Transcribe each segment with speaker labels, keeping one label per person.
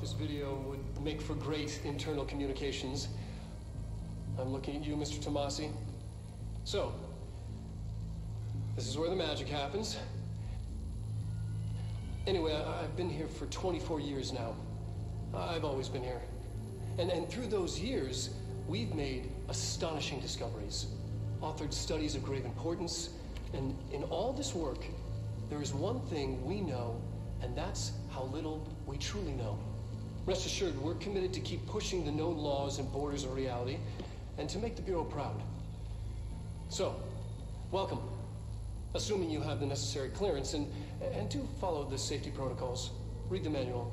Speaker 1: this video would make for great internal communications. I'm looking at you, Mr. Tomasi. So, this is where the magic happens. Anyway, I- I've been here for 24 years now. I've always been here. And, and through those years, we've made astonishing discoveries, authored studies of grave importance, and in all this work, there is one thing we know, and that's how little we truly know. Rest assured, we're committed to keep pushing the known laws and borders of reality, and to make the Bureau proud. So, welcome. Assuming you have the necessary clearance, and, and do follow the safety protocols. Read the manual.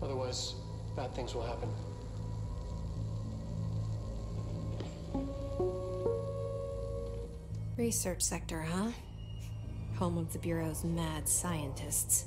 Speaker 1: Otherwise, bad things will happen.
Speaker 2: Research sector, huh? Home of the Bureau's mad scientists.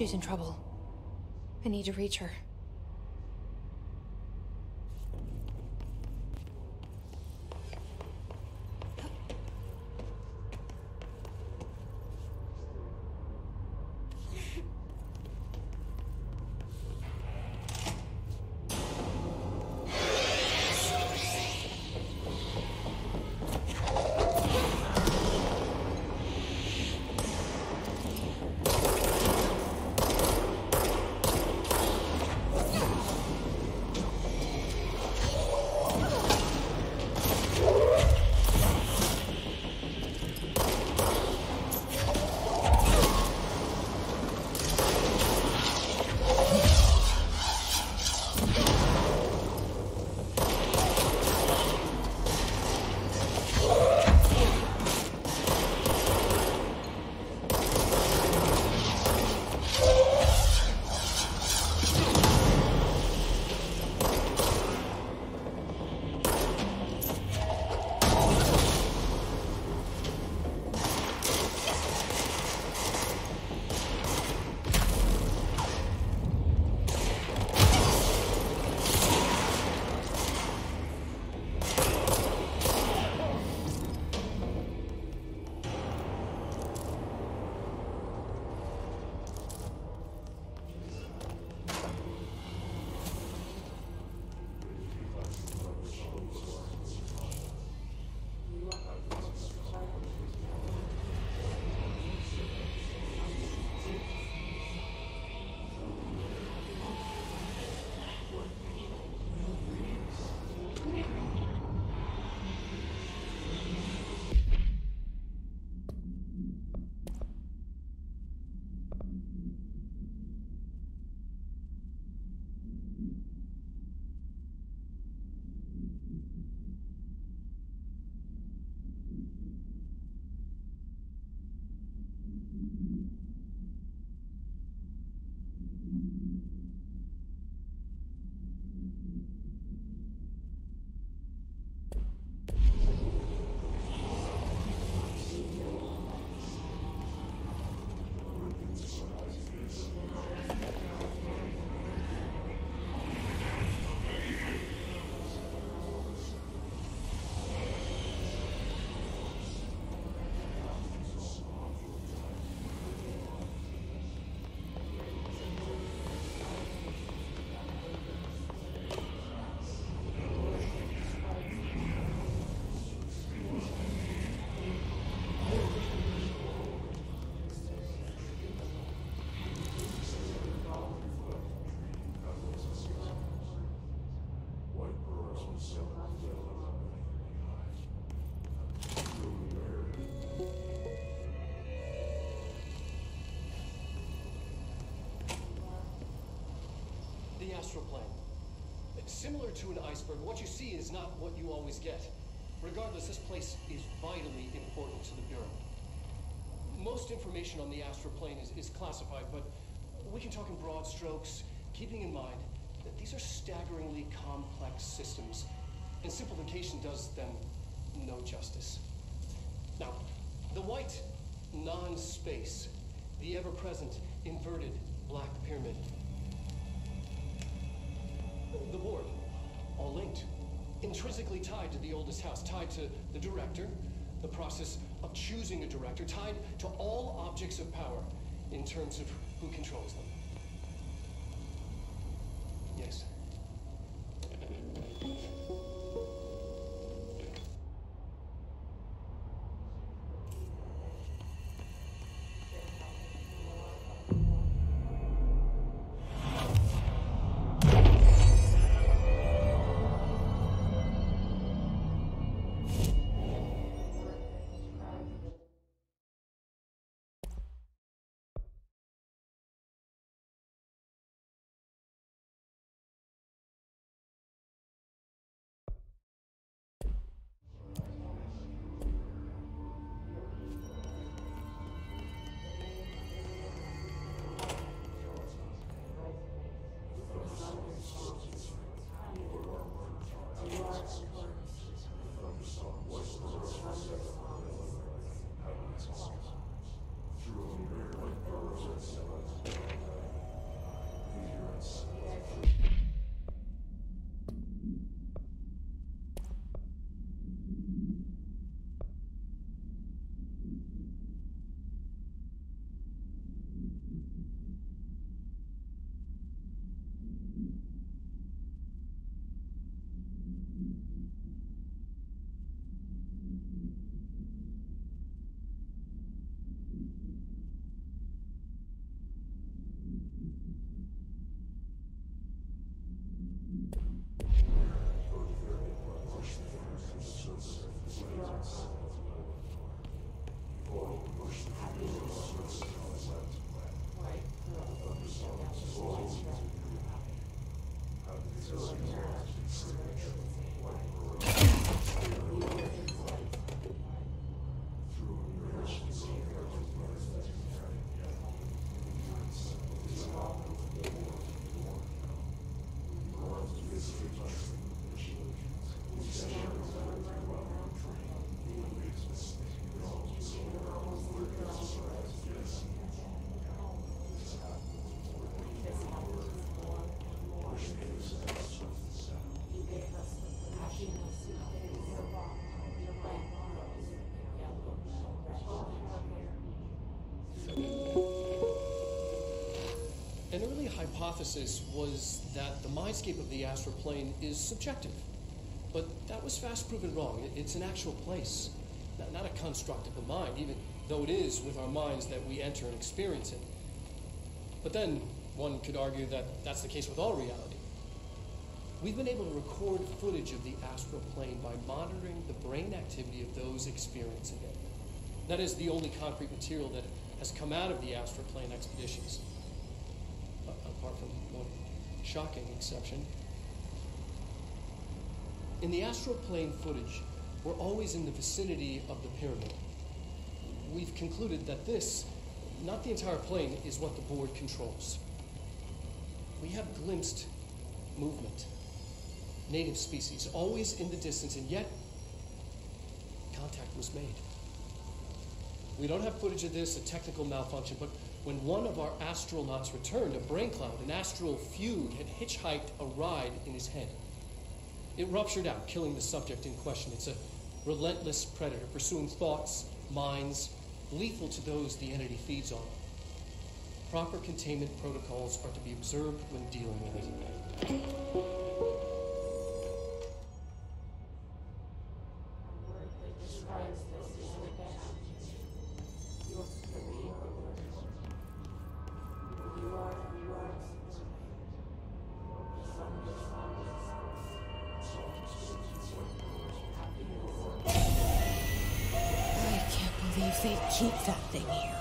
Speaker 2: She's in trouble. I need to reach her.
Speaker 1: Astral plane. Similar to an iceberg, what you see is not what you always get. Regardless, this place is vitally important to the Bureau. Most information on the astral plane is, is classified, but we can talk in broad strokes, keeping in mind that these are staggeringly complex systems, and simplification does them no justice. Now, the white non-space, the ever-present inverted black pyramid. The board, all linked, intrinsically tied to the oldest house, tied to the director, the process of choosing a director, tied to all objects of power in terms of who controls them. An early hypothesis was that the mindscape of the astral plane is subjective. But that was fast proven wrong. It's an actual place, not a construct of the mind, even though it is with our minds that we enter and experience it. But then one could argue that that's the case with all reality. We've been able to record footage of the astral plane by monitoring the brain activity of those experiencing it. That is the only concrete material that has come out of the astral plane expeditions one shocking exception. In the astral plane footage, we're always in the vicinity of the pyramid. We've concluded that this, not the entire plane, is what the board controls. We have glimpsed movement, native species, always in the distance, and yet contact was made. We don't have footage of this, a technical malfunction, but when one of our astronauts returned, a brain cloud, an astral feud, had hitchhiked a ride in his head. It ruptured out, killing the subject in question. It's a relentless predator, pursuing thoughts, minds, lethal to those the entity feeds on. Proper containment protocols are to be observed when dealing with it.
Speaker 2: They'd keep that thing here.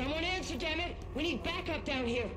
Speaker 2: Someone answer, damn it! We need backup down here!